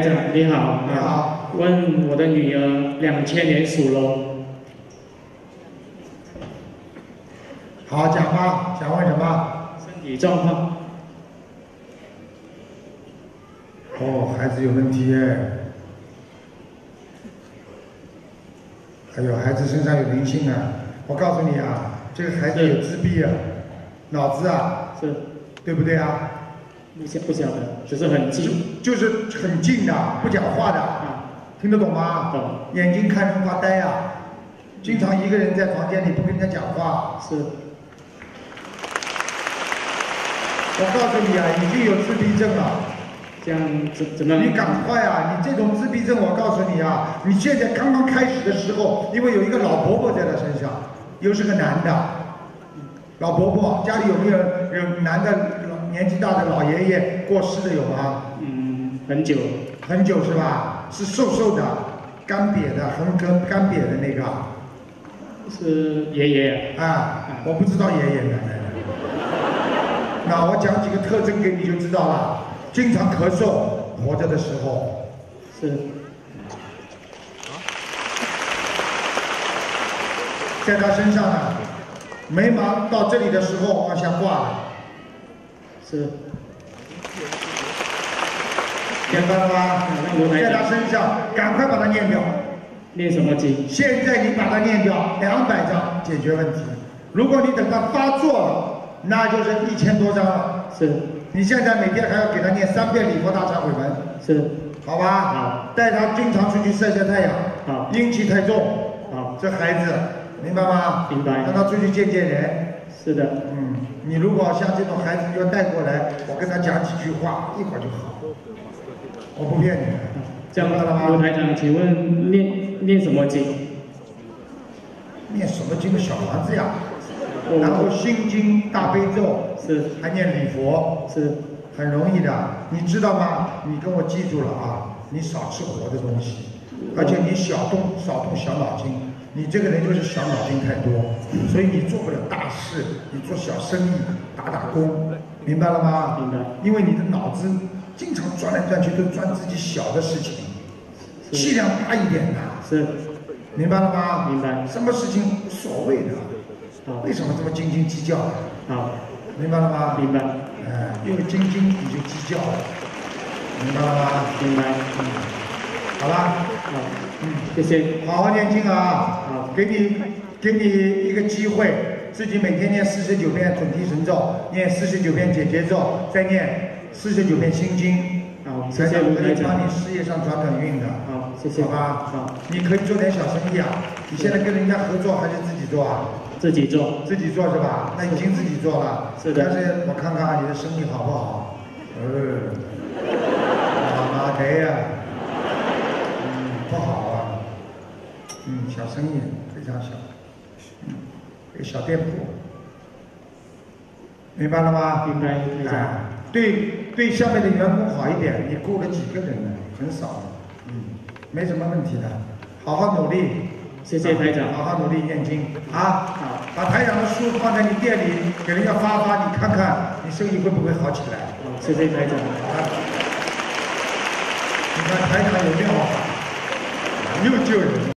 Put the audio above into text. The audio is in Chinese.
长你好，你好，问我的女儿两千年属龙，好讲吧，想问什么？身体状况，哦，孩子有问题哎。哎呦，孩子身上有灵性啊！我告诉你啊，这个孩子有自闭啊，脑子啊，是对不对啊？不晓不晓得，只是很近，就是很近的，不讲话的，啊，听得懂吗？懂，眼睛看人发呆啊，经常一个人在房间里不跟人家讲话。是我告诉你啊，已经有自闭症了。这样怎怎么？你赶快啊！你这种自闭症，我告诉你啊，你现在刚刚开始的时候，因为有一个老婆婆在他身上，又是个男的，老婆婆家里有没有有男的老年纪大的老爷爷过世的有吗？嗯，很久，很久是吧？是瘦瘦的，干瘪的，很干干瘪的那个是爷爷，啊，我不知道爷爷奶奶。那我讲几个特征给你就知道了，经常咳嗽，活着的时候。是在他身上呢，眉毛到这里的时候往下挂了，是，明白了吗？那卢台在他长身上，赶快把它念掉。念什么经？现在你把它念掉，两百张解决问题。如果你等它发作了，那就是一千多张了。是你现在每天还要给他念三遍礼佛大忏悔文，是，好吧？好。带他经常出去晒晒太阳。好阴气太重，好，这孩子明白吗？明白让他出去见见人。是的，嗯，你如果像这种孩子要带过来，我跟他讲几句话，一会儿就好。我不骗你的，这样明白了吗？卢台长，请问念念什么经？念什么经的小房子呀？然后心经、大悲咒，是还念礼佛，是很容易的。你知道吗？你跟我记住了啊！你少吃活的东西，而且你小动少动小脑筋。你这个人就是小脑筋太多，所以你做不了大事，你做小生意、打打工，明白了吗？明白。因为你的脑子经常转来转去，都转自己小的事情，气量大一点的，是，明白了吗？明白。什么事情无所谓的，好为什么这么斤斤计较呢？好，明白了吗？明白。哎，因为斤斤你就计较了，明白了吗？明白，嗯，好吧，好，嗯，谢谢，好好念经啊啊，给你给你一个机会，自己每天念四十九遍准提神咒，念四十九遍解结咒，再念四十九遍心经。好，谢台谢卢台长长可以帮你，事业上转转运的。好，谢谢，好吧，好，你可以做点小生意啊。你现在跟人家合作还是自己做啊？自己做，自己做是吧？那已经自己做了。是的但是我看看你的生意好不好？呃，妈妈的呀，嗯，不好啊。嗯，小生意非常小，嗯，一个小店铺，明白了吗？明白台对对，下面的员工好一点，你雇了几个人呢？很少的，嗯，没什么问题的，好好努力。谢谢台长好好努力念经啊！好，把台长的书放在你店里，给人家发发，你看看你生意会不会好起来？谢谢台长，啊！你看台长有料啊，又救人。